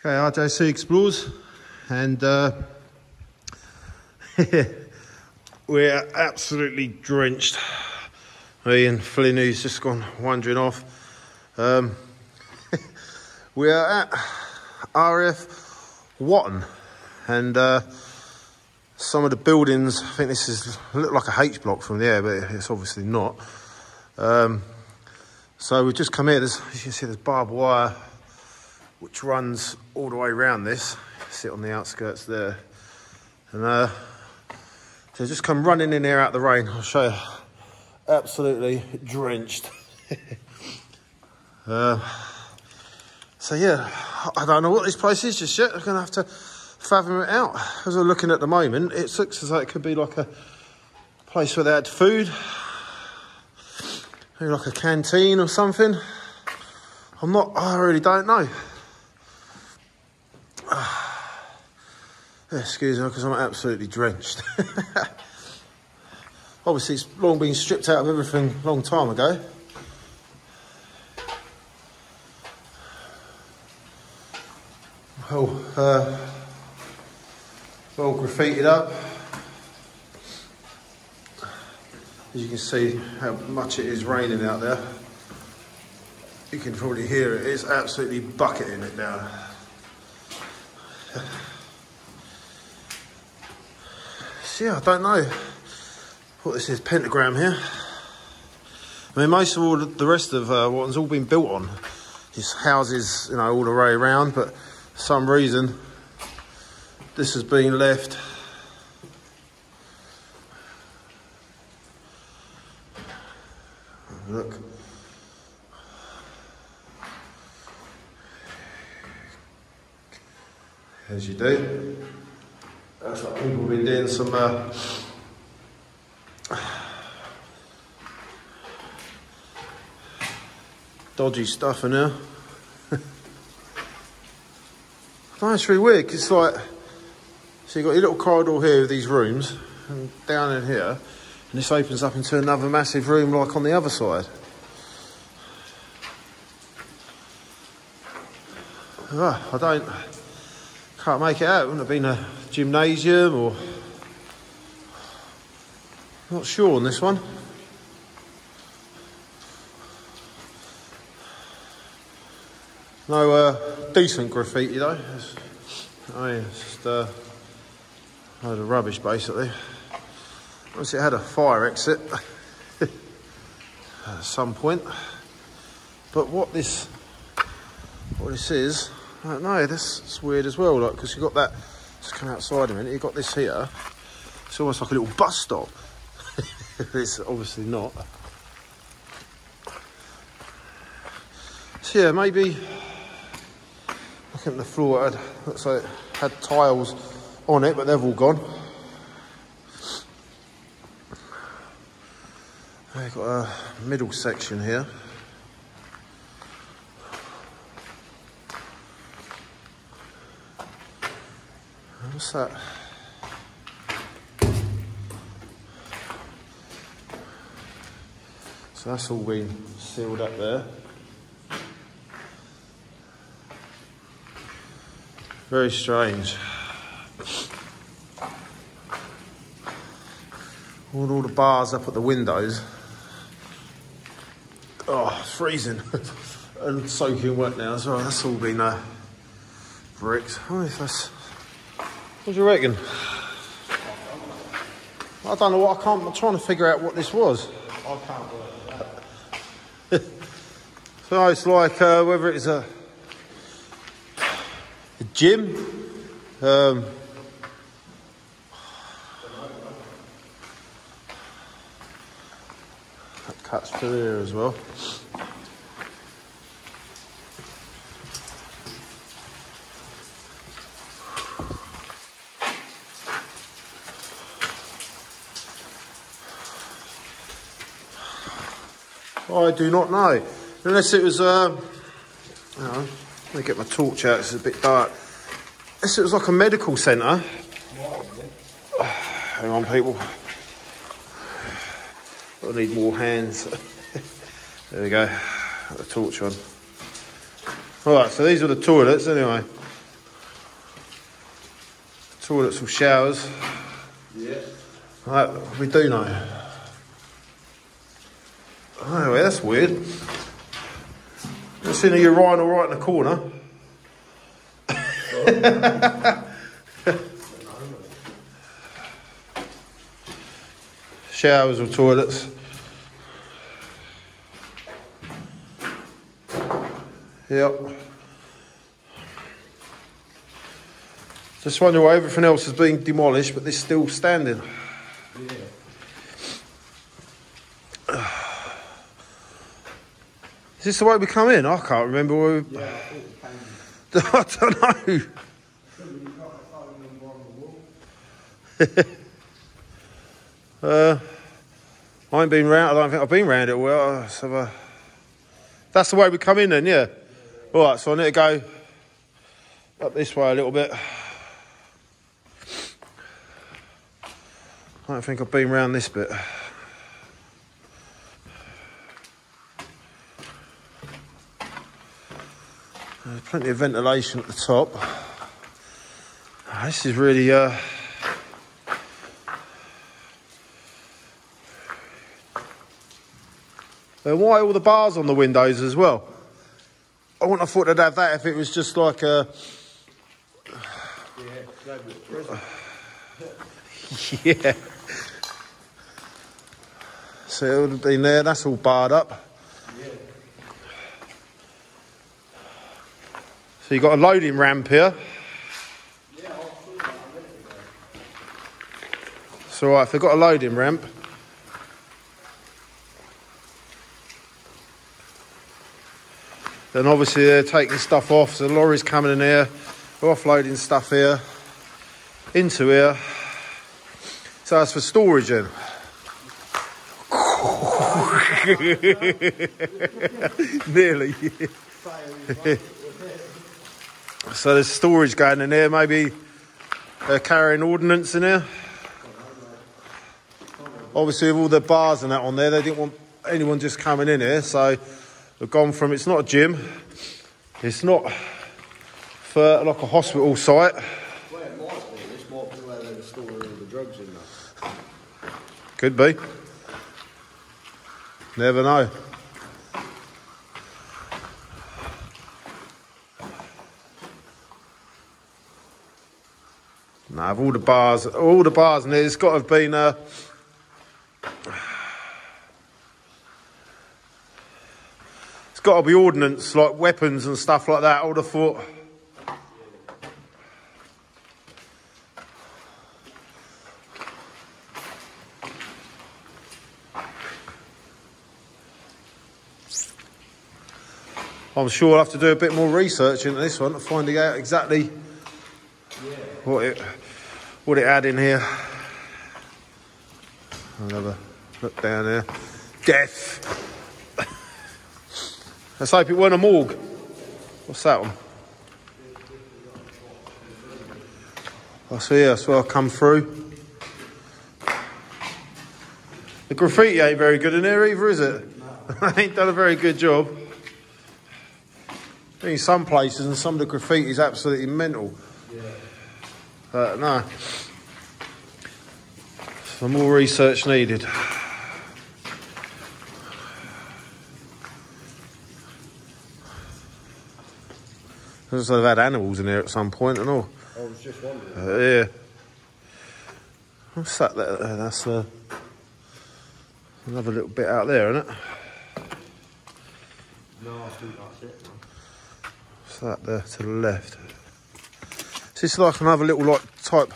Okay, RJC Explores, and uh, we're absolutely drenched. Me and Finn, who's just gone wandering off. Um, we are at RAF Watton, and uh, some of the buildings. I think this is look like a H block from there, but it's obviously not. Um, so we've just come here. There's, as you can see, there's barbed wire which runs all the way around this. Sit on the outskirts there. And uh, so just come running in here out the rain. I'll show you. Absolutely drenched. uh, so yeah, I don't know what this place is just yet. I'm gonna have to fathom it out. As I'm looking at the moment, it looks as though it could be like a place where they had food. Maybe like a canteen or something. I'm not, I really don't know. Excuse me, because I'm absolutely drenched. Obviously, it's long been stripped out of everything a long time ago. Well, uh, well graffitied up. As you can see how much it is raining out there. You can probably hear it, it's absolutely bucketing it down. Yeah, I don't know what this is, pentagram here. I mean, most of all the rest of uh, what's all been built on is houses, you know, all the way around, but for some reason this has been left Look. As you do. What people have been doing some uh, dodgy stuff in there. That's really weird. It's like so you've got your little corridor here with these rooms, and down in here, and this opens up into another massive room like on the other side. Oh, I don't can't make it out. It wouldn't have been a gymnasium or not sure on this one. No uh, decent graffiti though. It's, I it's just uh, a load of rubbish basically. Obviously, it had a fire exit at some point. But what this, what this is, I don't know. This is weird as well, like because you've got that. Just come outside a minute. you've got this here. It's almost like a little bus stop. it's obviously not. So yeah, maybe looking at the floor, looks like it had tiles on it, but they've all gone. We've got a middle section here. What's that? So that's all been sealed up there. Very strange. All, all the bars up at the windows. Oh, freezing and soaking wet now as well. That's all been uh, bricks. I if that's. What do you reckon? I don't know what I can't. I'm trying to figure out what this was. I can't work So it's like uh, whether it's a, a gym. Um, that cuts through here as well. I do not know. Unless it was, uh, hang on, let me get my torch out, it's a bit dark. Unless it was like a medical centre. Hang on, people. I need more hands. there we go, got the torch on. Alright, so these are the toilets anyway. toilets or showers. Yeah. Right, we do know. Oh, well, that's weird. I've seen a urinal right in the corner. Showers or toilets. Yep. Just wonder why everything else has been demolished, but is still standing. Is this the way we come in? I can't remember where we. Yeah, I thought it came. I don't know. Somebody got a phone number on the wall. Uh, I ain't been round. I don't think I've been round it well. uh, So, uh, that's the way we come in then, yeah. All right, so I need to go up this way a little bit. I don't think I've been round this bit. There's plenty of ventilation at the top. Ah, This is really uh, And why all the bars on the windows as well? I wouldn't have thought they'd have that if it was just like a. Yeah. Yeah. So it would have been there, that's all barred up. So you've got a loading ramp here. So, right, if they've got a loading ramp. Then obviously they're taking stuff off, so the lorry's coming in here, they're offloading stuff here, into here. So that's for storage then. Nearly. so there's storage going in here, maybe they're carrying ordnance in here. Obviously, with all the bars and that on there, they didn't want anyone just coming in here, so they've gone from it's not a gym, it's not for like a hospital site. Well, it might be. This might be where they were storing all the drugs in there. Could be. Never know. Nah, of all the bars, all the bars in there, it's got to have been. Uh, it's got to be ordnance, like weapons and stuff like that. I would have thought. I'm sure I'll have to do a bit more research into this one to find out exactly what it what it had in here. I'll have a look down there. Death. Let's hope it weren't a morgue. What's that one? I see, that's where I'll come through. The graffiti ain't very good in here either, is it? I ain't done a very good job. In some places, and some of the graffiti is absolutely mental. Yeah. Uh, no. Some more research needed. Like they've had animals in here at some point and all. I was just wondering. Uh, yeah. What's that there? Uh, That's uh, another little bit out there, isn't it? No, I think that's it. What's that there to the left? Is this like another little like type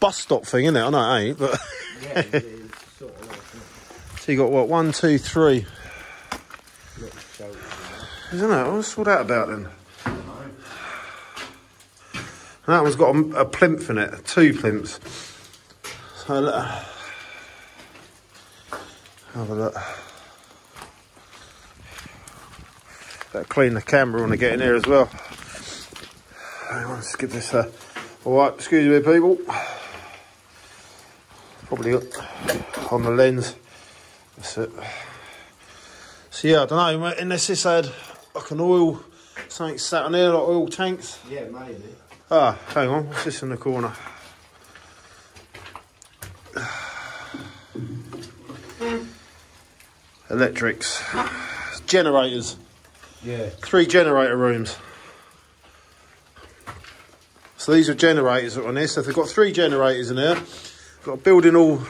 bus stop thing, isn't it? I know it ain't, but Yeah, it is sort of like so you got what one, two, three, it? Little shelters in isn't it? What's all that about then? And that one's got a, a plinth in it, two plinths. So look. Have a look. Better clean the camera when I get in here as well. Let's give this a... All right, excuse me, people. Probably on the lens. That's it. So, yeah, I don't know, In this had like an oil, something sat on there, like oil tanks. Yeah, maybe. Ah, hang on, what's this in the corner? Electrics. Generators. Yeah. Three generator rooms. So these are generators that are on this. So they've got three generators in there. Got a building all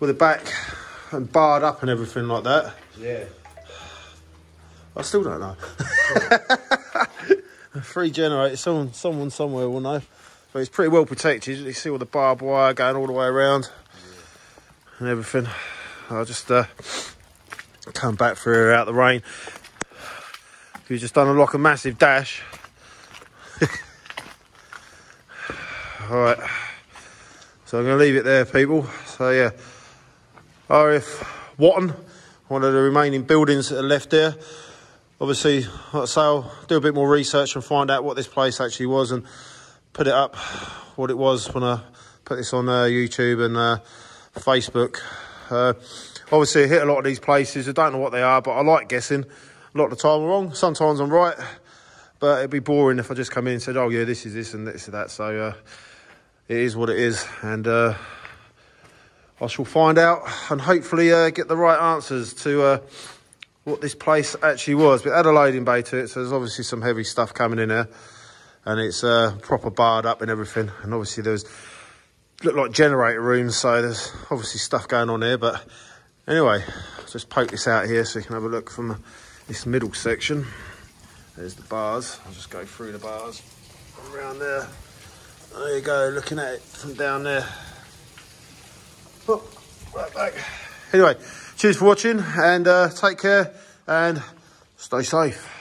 with a back and barred up and everything like that. Yeah. I still don't know. Three generators, someone, someone somewhere will know. But it's pretty well protected. You see all the barbed wire going all the way around and everything. I'll just uh, come back through out the rain. We've just done a like a massive dash. All right. So I'm to leave it there, people. So yeah, RAF Watton, one of the remaining buildings that are left there obviously, like I say, I'll do a bit more research and find out what this place actually was and put it up what it was when I put this on uh, YouTube and uh, Facebook. Uh, obviously, I hit a lot of these places. I don't know what they are, but I like guessing. A lot of the time I'm wrong. Sometimes I'm right, but it'd be boring if I just come in and said, "Oh yeah, this is this and this is that." So uh, it is what it is, and uh, I shall find out and hopefully uh, get the right answers to uh, what this place actually was. But it had a loading bay to it, so there's obviously some heavy stuff coming in there. And it's uh, proper barred up and everything. And obviously there's look like generator rooms, so there's obviously stuff going on here. But anyway, just poke this out here so you can have a look from this middle section. There's the bars. I'll just go through the bars around there. There you go, looking at it from down there. Oh, right back. Anyway, cheers for watching and uh, take care and stay safe.